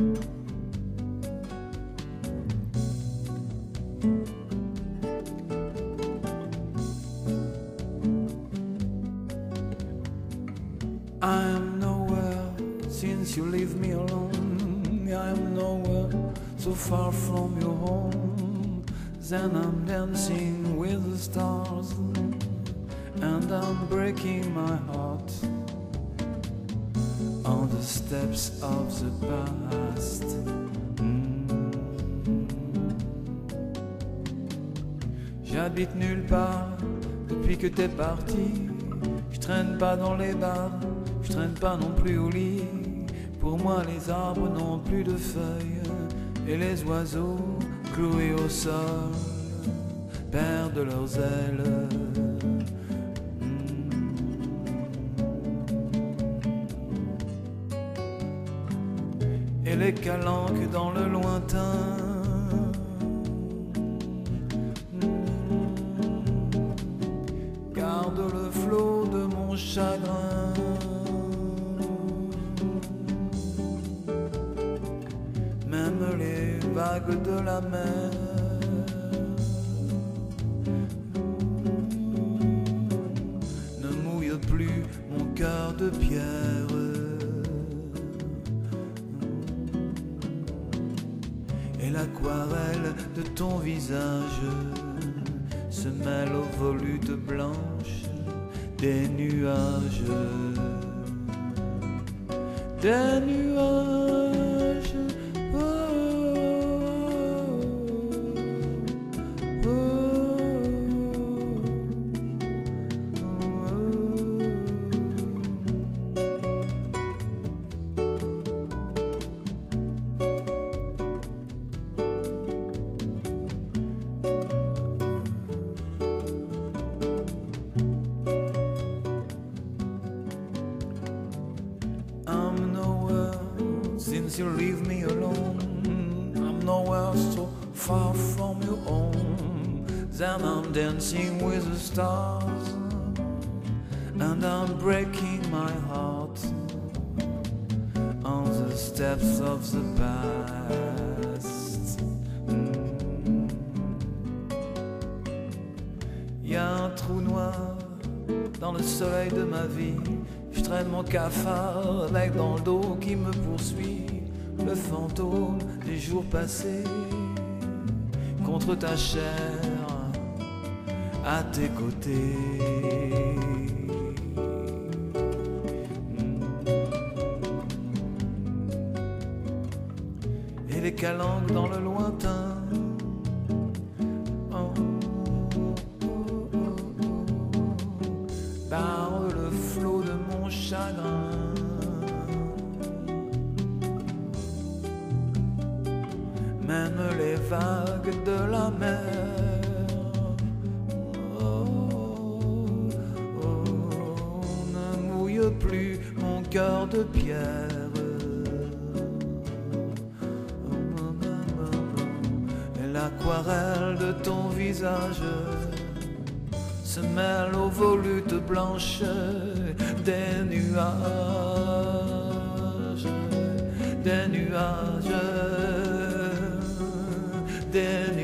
I'm nowhere since you leave me alone. I'm nowhere so far from your home. Then I'm dancing with the stars and I'm breaking my heart. Steps of the past. Mm. J'habite nulle part depuis que t'es parti. Je traîne pas dans les bars, je traîne pas non plus au lit. Pour moi, les arbres n'ont plus de feuilles et les oiseaux cloués au sol perdent leurs ailes. Et les calanques dans le lointain gardent le flot de mon chagrin. Même les vagues de la mer ne mouillent plus mon cœur de pierre. L'aquarelle de ton visage se mêle aux volutes blanches des nuages. Des nuages. Since you leave me alone. I'm nowhere so far from your home. Then I'm dancing with the stars, and I'm breaking my heart on the steps of the past. A un trou noir dans le soleil de ma vie. Mon cafard avec dans le dos qui me poursuit. Le fantôme des jours passés contre ta chair à tes côtés. Et les calanques dans le lointain. Oh, oh, oh, Même les vagues de la mer oh, oh, ne mouillent plus mon cœur de pierre. Et l'aquarelle de ton visage se mêle aux volutes blanches des nuages, des nuages, des